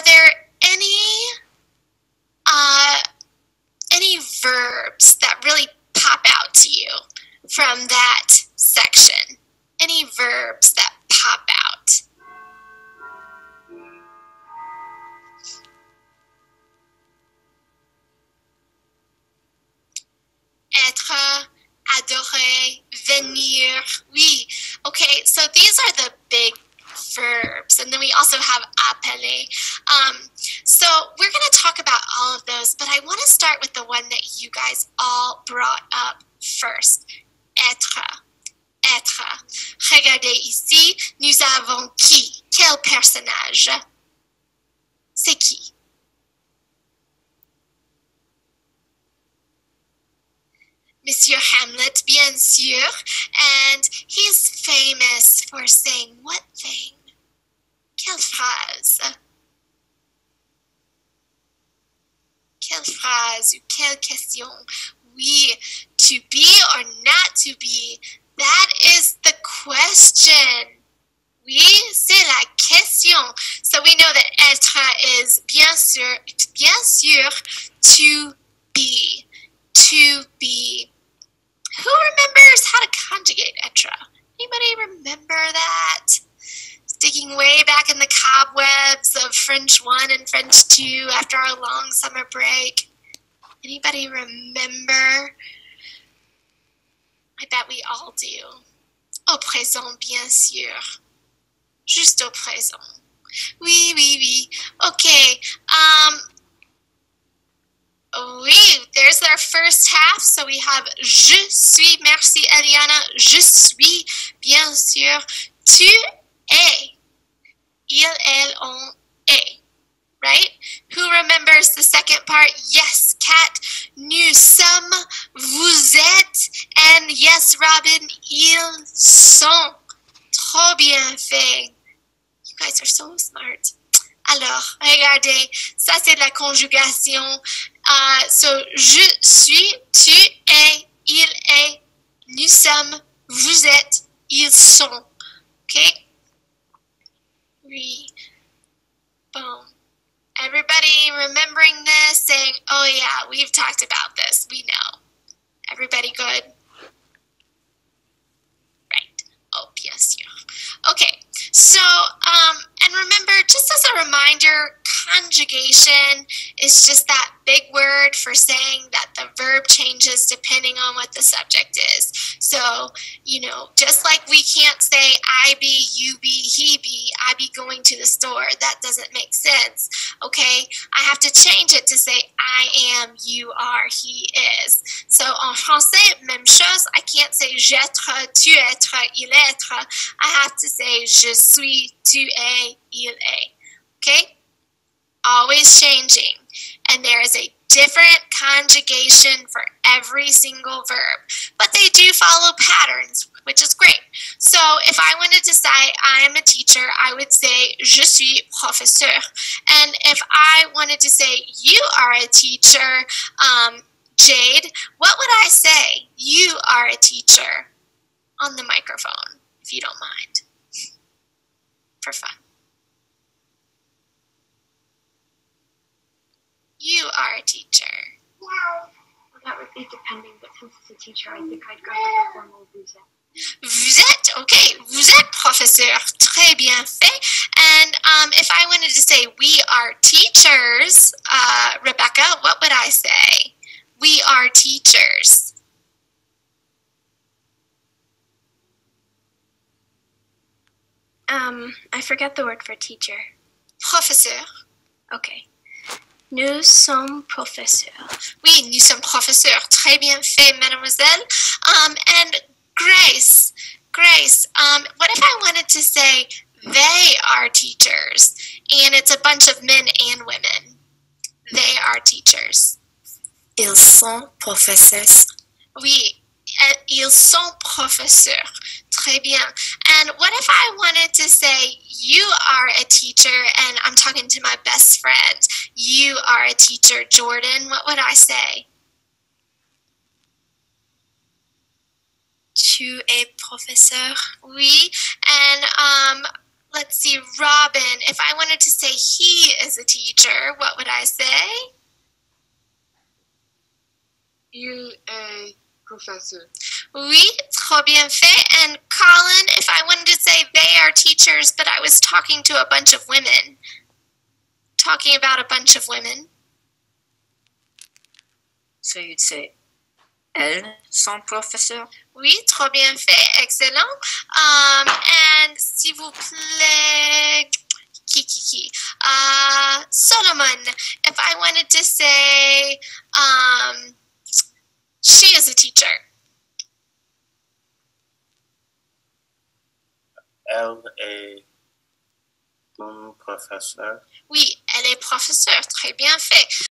are there any uh, any verbs that really pop out to you from that section? Any verbs that pop out? Être, adorer, venir. Oui. Okay, so these are the big verbs. And then we also have appeler. Um, so we're going to talk about all of those, but I want to start with the one that you guys all brought up first. Être. Être. Regardez ici, nous avons qui? Quel personnage? C'est qui? Monsieur Hamlet, bien sûr, and he's famous for saying what thing? Quelle phrase? Quelle phrase ou quelle question? Oui, to be or not to be, that is the question. Oui, c'est la question. So we know that être is bien sûr, bien sûr, to be, to be. Who remembers how to conjugate être? Anybody remember that? Digging way back in the cobwebs of French 1 and French 2 after our long summer break. Anybody remember? I bet we all do. Au présent, bien sûr. Juste au présent. Oui, oui, oui. Okay. Um, oui, there's our first half. So we have je suis, merci Eliana, je suis, bien sûr, tu es, il, elle, on est, right? Who remembers the second part? Yes, Kat, nous sommes, vous êtes, and yes, Robin, ils sont. Trop bien fait. You guys are so smart. Alors, regardez, ça c'est la conjugation. Uh, so, je suis, tu es, il est, nous sommes, vous êtes, ils sont. Okay? Oui. Bon. Everybody remembering this, saying, oh yeah, we've talked about this. We know. Everybody good? Right. Oh, yes, yeah. Okay. So, um, and remember, just as a reminder, conjugation is just that big word for saying that the verb changes depending on what the subject is. So, you know, just like we can't say I be, you be, he be, I be going to the store, that doesn't make sense. Okay? I have to change it to say I am, you are, he is. So en français, même chose. I can't say j'être, tu être, il être. I have to say je suis, tu es, il est. Okay? Always changing. And there is a different conjugation for every single verb, but they do follow patterns, which is great. So if I wanted to say I am a teacher, I would say je suis professeur. And if I wanted to say you are a teacher, um, Jade, what would I say? You are a teacher on the microphone, if you don't mind, for fun. You are a teacher. Well, that would be depending, but since it's a teacher, I think I'd go with the formal vous êtes. Vous êtes, okay, vous êtes professeur, très bien fait. And um, if I wanted to say we are teachers, uh, Rebecca, what would I say? We are teachers. Um, I forget the word for teacher. Professeur. Okay. Nous sommes professeurs. Oui, nous sommes professeurs. Très bien fait, mademoiselle. Um, and Grace, Grace, um, what if I wanted to say they are teachers and it's a bunch of men and women? They are teachers. Ils sont professeurs. Oui, uh, ils sont professeurs. Très bien. And what if I wanted to say you are a teacher and I'm talking to my best friend? You are a teacher, Jordan. What would I say? Tu es professeur. Oui. And um, Let's see, Robin. If I wanted to say he is a teacher, what would I say? Il est professeur. Oui, trop bien fait. And Colin, if I wanted to say they are teachers, but I was talking to a bunch of women, talking about a bunch of women. So you'd say elles sont professeurs. Oui, trop bien fait, excellent. Um, and s'il vous plaît, qui, qui, qui? Uh, Solomon, if I wanted to say, um, she is a teacher. Elle est une professeure. Oui, elle est professeure, très bien fait.